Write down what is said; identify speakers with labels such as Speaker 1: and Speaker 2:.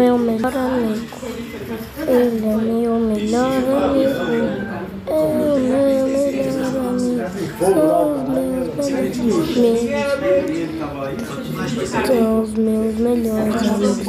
Speaker 1: meu melhor amigo. Ele é meu melhor amigo. É o meu melhor amigo. São os meus melhores amigos. São os meus melhores amigos.